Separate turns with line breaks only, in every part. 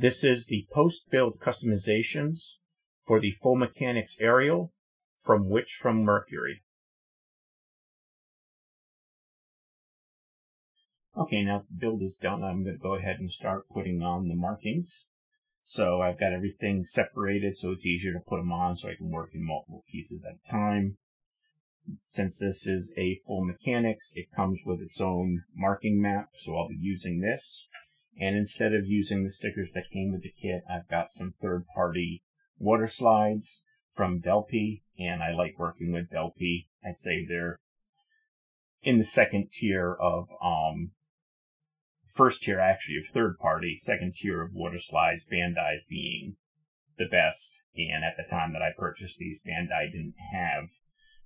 This is the post-build customizations for the Full Mechanics Aerial from Witch from Mercury. Okay, now the build is done, I'm going to go ahead and start putting on the markings. So I've got everything separated so it's easier to put them on so I can work in multiple pieces at a time. Since this is a full mechanics, it comes with its own marking map, so I'll be using this. And instead of using the stickers that came with the kit, I've got some third-party water slides from Delpi, and I like working with Delpi. I'd say they're in the second tier of um, first tier actually of third party, second tier of water slides, Bandai's being the best. And at the time that I purchased these, Bandai didn't have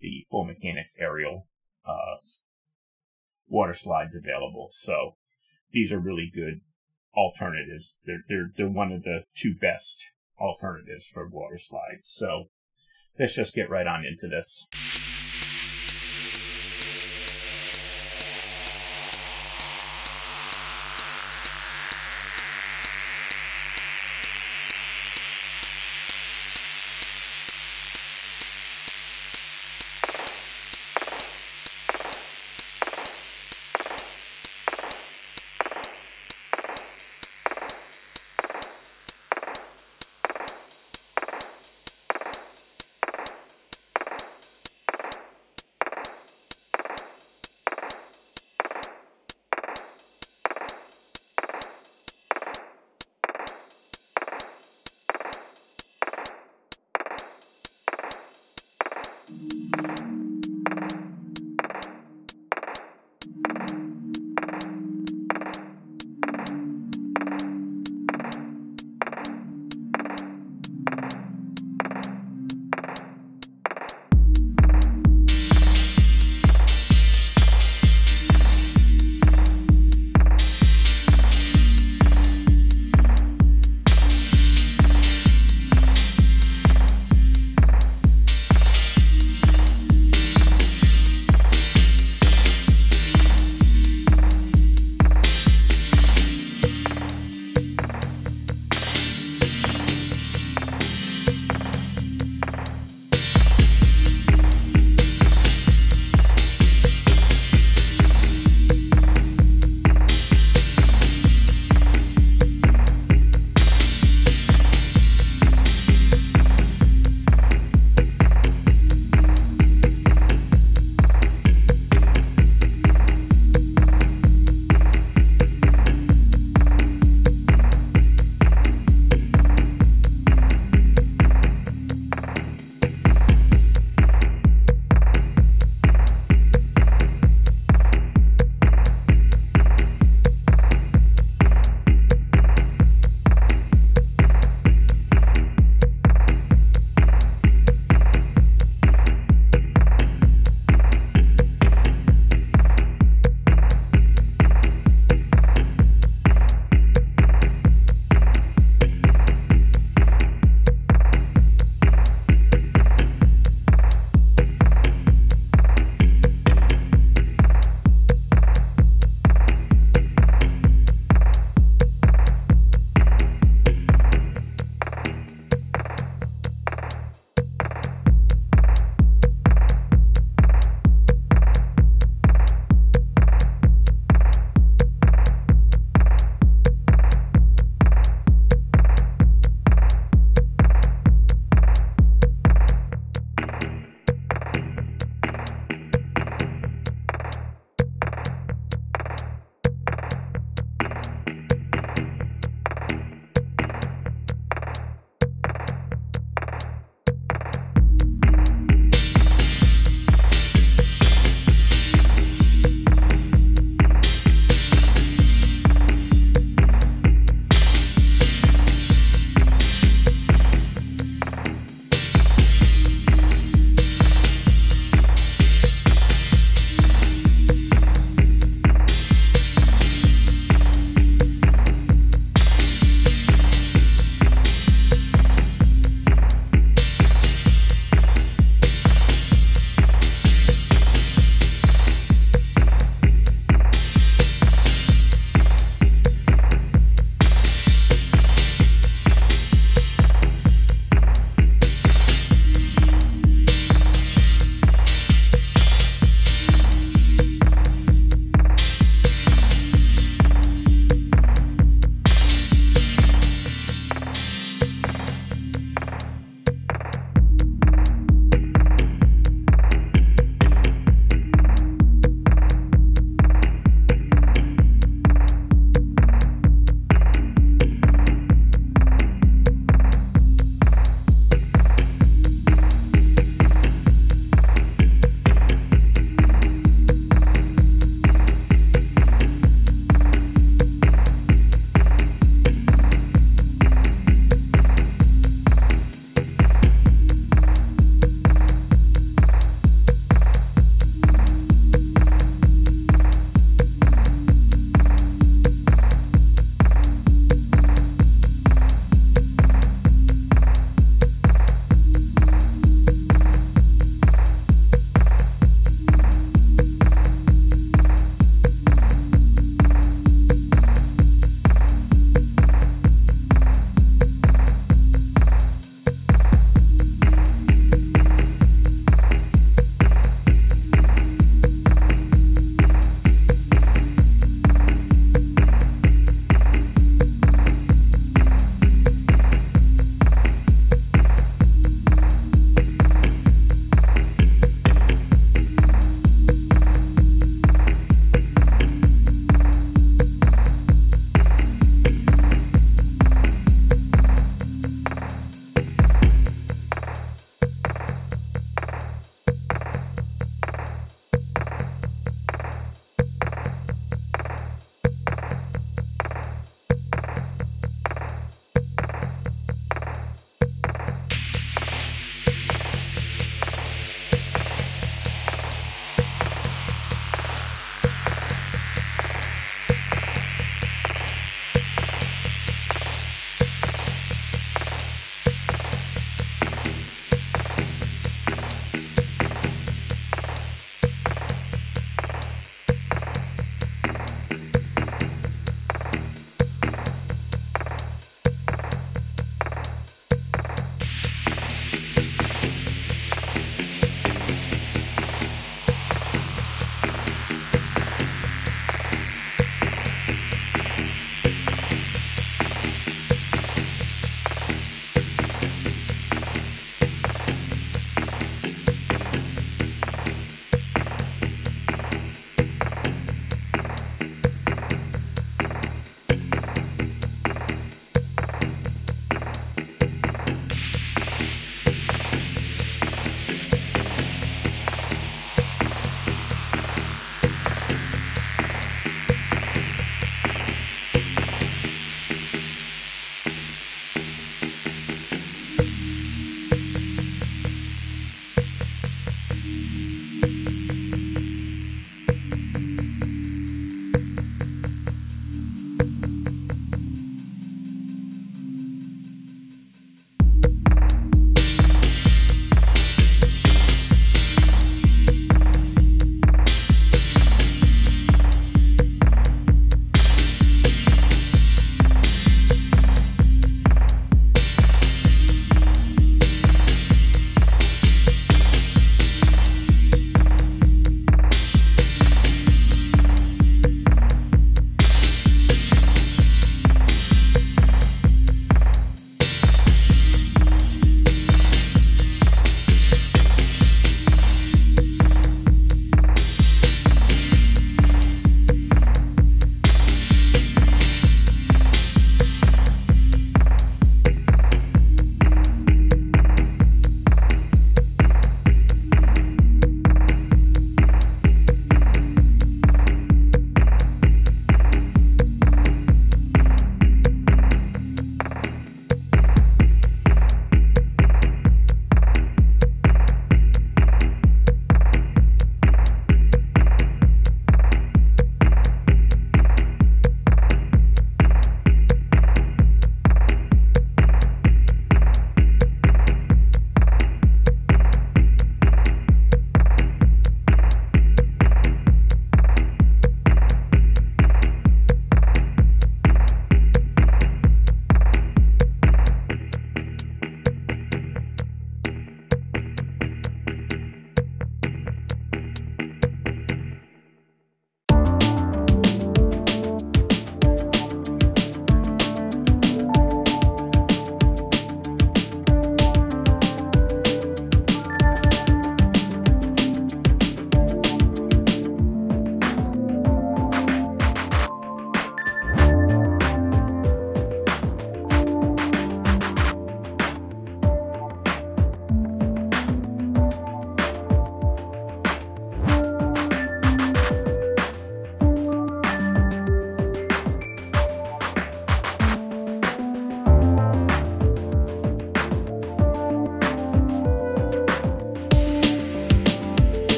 the full mechanics aerial uh, water slides available. So these are really good alternatives. They're, they're, they're one of the two best alternatives for water slides. So let's just get right on into this. you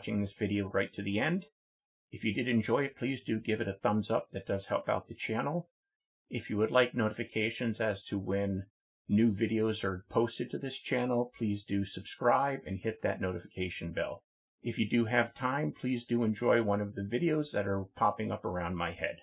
watching this video right to the end. If you did enjoy it, please do give it a thumbs up. That does help out the channel. If you would like notifications as to when new videos are posted to this channel, please do subscribe and hit that notification bell. If you do have time, please do enjoy one of the videos that are popping up around my head.